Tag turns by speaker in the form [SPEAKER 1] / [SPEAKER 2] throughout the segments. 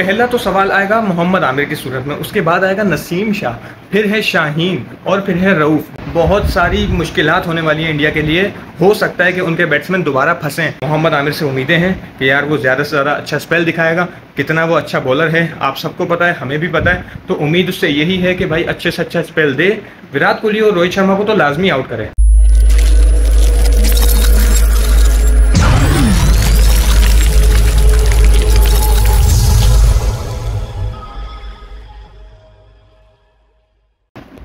[SPEAKER 1] पहला तो सवाल आएगा मोहम्मद आमिर की सूरत में, उसके बाद आएगा नसीम शाह, फिर है शाहीन और फिर है रऊफ। बहुत सारी मुश्किल होने वाली हैं इंडिया के लिए। हो सकता है कि उनके बैट्समैन दोबारा फंसें। मोहम्मद आमिर से उम्मीदें हैं कि यार वो ज़्यादा से ज़्यादा अच्छा स्पेल दिखाएगा, कितना वो अच्छा बॉलर है, आप सबको पता है, हमें भी पता है। तो उम्मीद उससे यही है कि भाई अच्छे से अच्छा स्पेल दे। विराट कोहली और रोहित शर्मा को तो लाजमी आउट करे।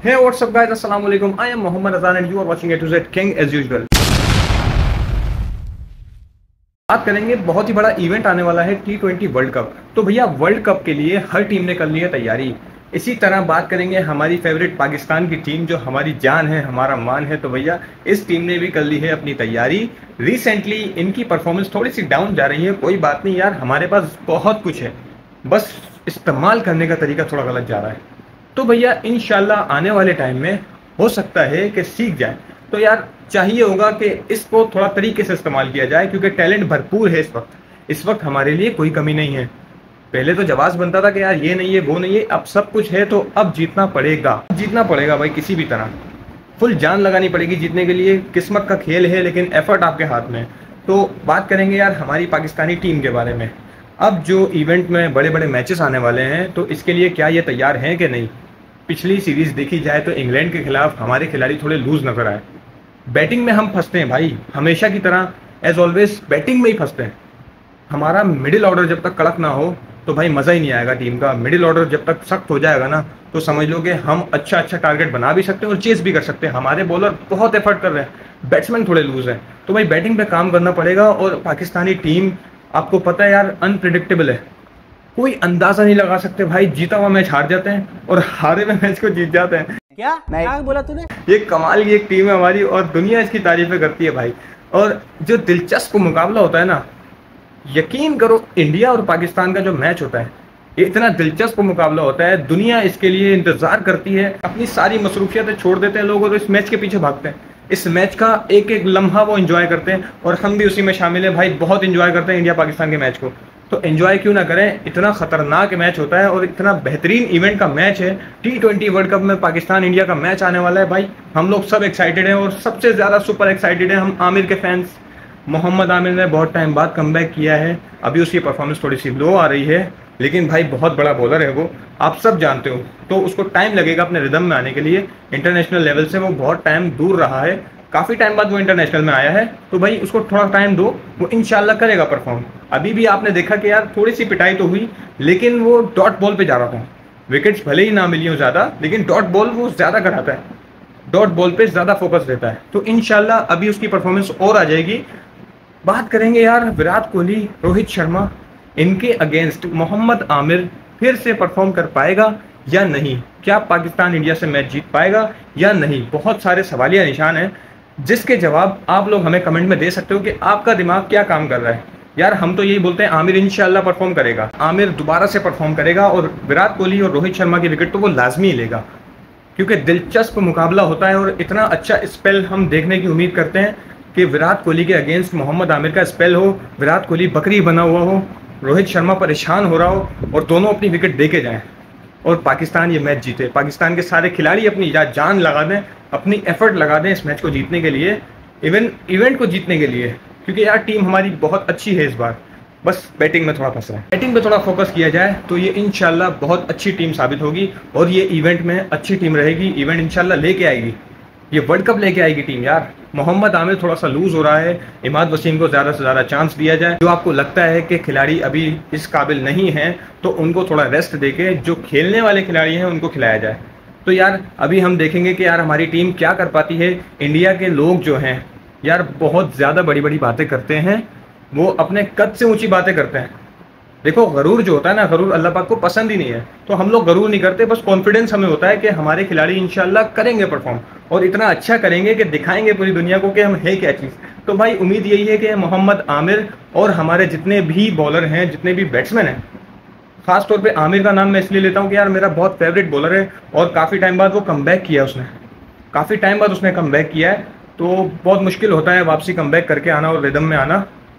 [SPEAKER 1] Hey, what's up, guys? Assalamu alaikum. I am Muhammad Azan and you are watching A to Z King as usual. बात करेंगे बहुत ही बड़ा इवेंट आने वाला है टी ट्वेंटी वर्ल्ड कप तो भैया वर्ल्ड कप के लिए हर टीम ने कर ली है तैयारी. इसी तरह बात करेंगे हमारी फेवरेट पाकिस्तान की टीम जो हमारी जान है, हमारा मान है. तो भैया, इस टीम ने भी कर ली है अपनी तैयारी. रिसेंटली इनकी परफॉर्मेंस थोड़ी सी डाउन जा रही है. कोई बात नहीं यार, हमारे पास बहुत कुछ है. बस इस्तेमाल करने का तरीका थोड़ा गलत जा रहा है. तो भैया इन आने वाले टाइम में हो सकता है कि सीख जाए। तो यार, चाहिए होगा कि इसको थोड़ा तरीके से इस्तेमाल किया जाए, क्योंकि टैलेंट भरपूर है इस वक्त। इस वक्त हमारे लिए कोई कमी नहीं है। पहले तो जवाब बनता था कि यार, ये नहीं है, वो नहीं है, अब सब कुछ है तो अब जीतना पड़ेगा। जीतना पड़ेगा भाई, किसी भी तरह। फुल जान लगानी पड़ेगी जीतने के लिए, किस्मत का खेल है, लेकिन एफर्ट आपके हाथ में। तो बात करेंगे यार हमारी पाकिस्तानी टीम के बारे में। अब जो इवेंट में बड़े बड़े मैचेस आने वाले हैं तो इसके लिए क्या ये तैयार हैं कि नहीं? पिछली सीरीज़ देखी जाए तो इंग्लैंड के खिलाफ हमारे खिलाड़ी थोड़े लूज नज़र आए। बैटिंग में हम फंसते हैं भाई, हमेशा की तरह एज ऑलवेज बैटिंग में ही फंसते हैं। हमारा मिडिल ऑर्डर जब तक कड़क ना हो तो भाई मज़ा ही नहीं आएगा टीम का। मिडिल ऑर्डर जब तक सख्त हो जाएगा ना तो समझ लो कि हम अच्छा अच्छा टारगेट बना भी सकते हैं और चेस भी कर सकते हैं। हमारे बॉलर बहुत एफर्ट कर रहे हैं। बैट्समैन थोड़े लूज हैं। तो भाई बैटिंग पे काम करना पड़ेगा और पाकिस्तानी टीम आपको पता है यार अनप्रिडिक्टेबल है। कोई अंदाज़ा नहीं लगा सकते भाई जीता हुआ मैच हार जाते हैं और हारे हुए मैच को जीत जाते हैं।
[SPEAKER 2] क्या? क्या बोला तूने?
[SPEAKER 1] ये कमाल की एक टीम है हमारी और दुनिया इसकी तारीफें करती है भाई। और जो दिलचस्प मुकाबला होता है ना यकीन करो इंडिया और पाकिस्तान का जो मैच होता है ये इतना दिलचस्प मुकाबला होता है दुनिया इसके लिए इंतज़ार करती है अपनी सारी मसरूफियतें छोड़ देते हैं लोग और इस मैच के पीछे भागते हैं। इस मैच का एक एक लम्हा वो एंजॉय करते हैं और हम भी उसी में शामिल हैं भाई बहुत इंजॉय करते हैं इंडिया पाकिस्तान के मैच को। तो एंजॉय क्यों ना करें? इतना खतरनाक मैच होता है और इतना बेहतरीन इवेंट का मैच है। टी ट्वेंटी वर्ल्ड कप में पाकिस्तान इंडिया का मैच आने वाला है। भाई, हम लोग सब एक्साइटेड हैं और सबसे ज़्यादा सुपर एक्साइटेड हैं हम आमिर के फैंस मोहम्मद आमिर ने बहुत टाइम बाद कम किया है। अभी उसकी परफॉर्मेंस थोड़ी सी लो आ रही है, लेकिन भाई बहुत बड़ा बॉलर है वो। आप सब जानते हो। तो उसको टाइम लगेगा अपने रिदम में आने के लिए। इंटरनेशनल लेवल से वो बहुत टाइम दूर रहा है। काफ़ी टाइम बाद वो इंटरनेशनल में आया है तो भाई उसको थोड़ा टाइम दो, वो इनशाला करेगा परफॉर्म अभी भी आपने देखा कि यार थोड़ी सी पिटाई तो हुई, लेकिन वो डॉट बॉल पे जा रहा था विकेट्स भले ही ना मिली हो ज़्यादा, लेकिन डॉट बॉल वो ज़्यादा कराता है। डॉट बॉल पे ज़्यादा फोकस रहता है। तो इनशाला अभी उसकी परफॉर्मेंस और आ जाएगी। बात करेंगे यार विराट कोहली, रोहित शर्मा, इनके अगेंस्ट मोहम्मद आमिर फिर से परफॉर्म कर पाएगा या नहीं? क्या पाकिस्तान इंडिया से मैच जीत पाएगा या नहीं? बहुत सारे सवालिया निशान हैं। जिसके जवाब आप लोग हमें कमेंट में दे सकते हो कि आपका दिमाग क्या काम कर रहा है। यार, हम तो यही बोलते हैं, आमिर इंशाल्लाह परफॉर्म करेगा। आमिर दोबारा से परफॉर्म करेगा और विराट कोहली और रोहित शर्मा की विकेट तो वो लाजमी लेगा। क्योंकि दिलचस्प मुकाबला होता है और इतना अच्छा स्पेल हम देखने की उम्मीद करते हैं कि विराट कोहली के अगेंस्ट मोहम्मद आमिर का स्पेल हो, विराट कोहली बकरी बना हुआ हो, रोहित शर्मा परेशान हो रहा हो और दोनों अपनी विकेट दे के जाएँ। और पाकिस्तान ये मैच जीते। पाकिस्तान के सारे खिलाड़ी अपनी जान लगा दें अपनी एफर्ट लगा दें इस मैच को जीतने के लिए इवन इवेंट को जीतने के लिए, क्योंकि यार टीम हमारी बहुत अच्छी है इस बार। बस बैटिंग में थोड़ा फंसा है। बैटिंग पे थोड़ा फोकस किया जाए तो ये इनशाला बहुत अच्छी टीम साबित होगी, और ये इवेंट में अच्छी टीम रहेगी। इवेंट इनशाला लेके आएगी। ये वर्ल्ड कप लेके आएगी टीम यार। मोहम्मद आमिर थोड़ा सा लूज हो रहा है। इमाद वसीम को ज़्यादा से ज़्यादा चांस दिया जाए। जो आपको लगता है कि खिलाड़ी अभी इस काबिल नहीं है तो उनको थोड़ा रेस्ट देके, जो खेलने वाले खिलाड़ी हैं, उनको खिलाया जाए। तो यार, अभी हम देखेंगे कि यार हमारी टीम क्या कर पाती है। इंडिया के लोग जो हैं, यार बहुत ज़्यादा बड़ी बड़ी बातें करते हैं। वो अपने कद से ऊँची बातें करते हैं। देखो, गरूर जो होता है ना, गरूर अल्लाह पाक को पसंद ही नहीं है। तो हम लोग गरूर नहीं करते, बस कॉन्फिडेंस हमें होता है कि हमारे खिलाड़ी इंशाल्लाह करेंगे परफॉर्म और इतना अच्छा करेंगे कि दिखाएँगे पूरी दुनिया को कि हम है क्या चीज़। तो भाई, उम्मीद यही है कि मोहम्मद आमिर और हमारे जितने भी बॉलर हैं, जितने भी बैट्समैन हैं खास तौर पे आमिर का नाम मैं इसलिए लेता हूँ कि यार मेरा बहुत फेवरेट बॉलर है और काफ़ी टाइम बाद वो कम किया उसने। काफ़ी टाइम बाद उसने कम किया है तो बहुत मुश्किल होता है वापसी कम करके आना और रिदम में आना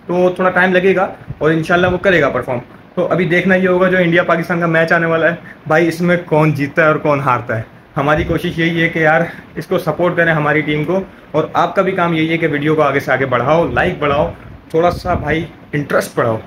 [SPEAKER 1] तो थोड़ा टाइम लगेगा और इनशाला वो करेगा परफॉर्म तो अभी देखना ये होगा जो इंडिया पाकिस्तान का मैच आने वाला है, भाई इसमें कौन जीतता है और कौन हारता है। हमारी कोशिश यही है कि यार इसको सपोर्ट करें हमारी टीम को और आपका भी काम यही है कि वीडियो को आगे से आगे बढ़ाओ लाइक बढ़ाओ, थोड़ा सा भाई इंटरेस्ट बढ़ाओ,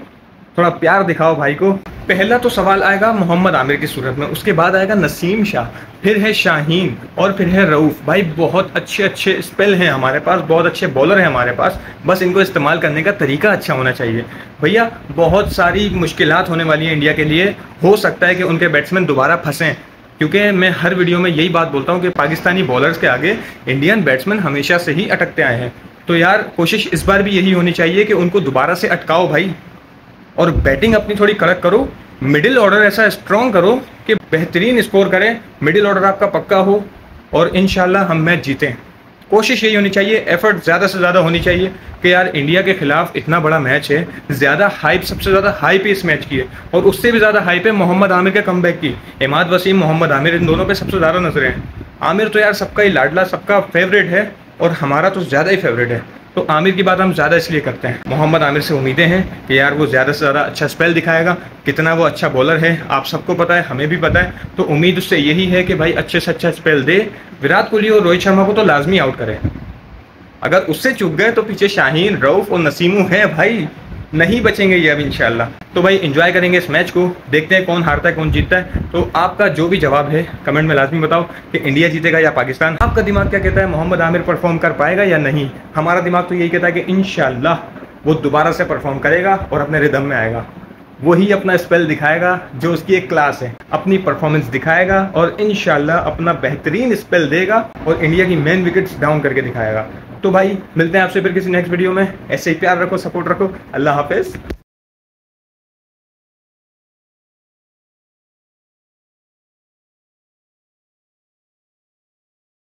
[SPEAKER 1] थोड़ा प्यार दिखाओ भाई को। पहला तो सवाल आएगा मोहम्मद आमिर की सूरत में, उसके बाद आएगा नसीम शाह, फिर है शाहीन और फिर है रऊफ़। भाई, बहुत अच्छे अच्छे स्पेल हैं हमारे पास, बहुत अच्छे बॉलर हैं हमारे पास। बस इनको इस्तेमाल करने का तरीका अच्छा होना चाहिए। भैया, बहुत सारी मुश्किल होने वाली हैं इंडिया के लिए। हो सकता है कि उनके बैट्समैन दोबारा फंसें, क्योंकि मैं हर वीडियो में यही बात बोलता हूँ कि पाकिस्तानी बॉलर्स के आगे इंडियन बैट्समैन हमेशा से ही अटकते आए हैं। तो यार, कोशिश इस बार भी यही होनी चाहिए कि उनको दोबारा से अटकाओ भाई। और बैटिंग अपनी थोड़ी कड़क करो। मिडिल ऑर्डर ऐसा स्ट्रॉन्ग करो कि बेहतरीन स्कोर करें। मिडिल ऑर्डर आपका पक्का हो और इन हम मैच जीतें कोशिश यही होनी चाहिए एफर्ट ज़्यादा से ज़्यादा होनी चाहिए कि यार इंडिया के खिलाफ इतना बड़ा मैच है, ज़्यादा हाइप सबसे ज़्यादा हाइप इस मैच की है और उससे भी ज़्यादा हाइप है मोहम्मद आमिर के कम की। इमाद वसीम, मोहम्मद आमिर, इन दोनों पे सबसे ज़्यादा नज़रें हैं। आमिर तो यार सबका ही लाडला, सबका फेवरेट है और हमारा तो ज़्यादा ही फेवरेट है। तो आमिर की बात हम ज़्यादा इसलिए करते हैं। मोहम्मद आमिर से उम्मीदें हैं कि यार वो ज़्यादा से ज़्यादा अच्छा स्पेल दिखाएगा, कितना वो अच्छा बॉलर है, आप सबको पता है, हमें भी पता है। तो उम्मीद उससे यही है कि भाई अच्छे से अच्छा स्पेल दे, विराट कोहली और रोहित शर्मा को तो लाजमी आउट करे। अगर उससे चुप गए तो पीछे शाहीन, रऊफ और नसीमू हैं भाई। नहीं बचेंगे ये अब इंशाल्लाह। तो भाई इंजॉय करेंगे इस मैच को, देखते हैं कौन हारता है, कौन जीतता है। तो आपका जो भी जवाब है कमेंट में लाजमी बताओ कि इंडिया जीतेगा या पाकिस्तान। आपका दिमाग क्या कहता है, मोहम्मद आमिर परफॉर्म कर पाएगा या नहीं? हमारा दिमाग तो यही कहता है कि इनशाला वो दोबारा से परफॉर्म करेगा और अपने रिदम में आएगा। वही अपना स्पेल दिखाएगा, जो उसकी एक क्लास है। अपनी परफॉर्मेंस दिखाएगा और इनशाला अपना बेहतरीन स्पेल देगा और इंडिया की मेन विकेट्स डाउन करके दिखाएगा। तो भाई, मिलते हैं आपसे फिर किसी नेक्स्ट वीडियो में। ऐसे ही प्यार रखो सपोर्ट रखो। अल्लाह हाफिज़।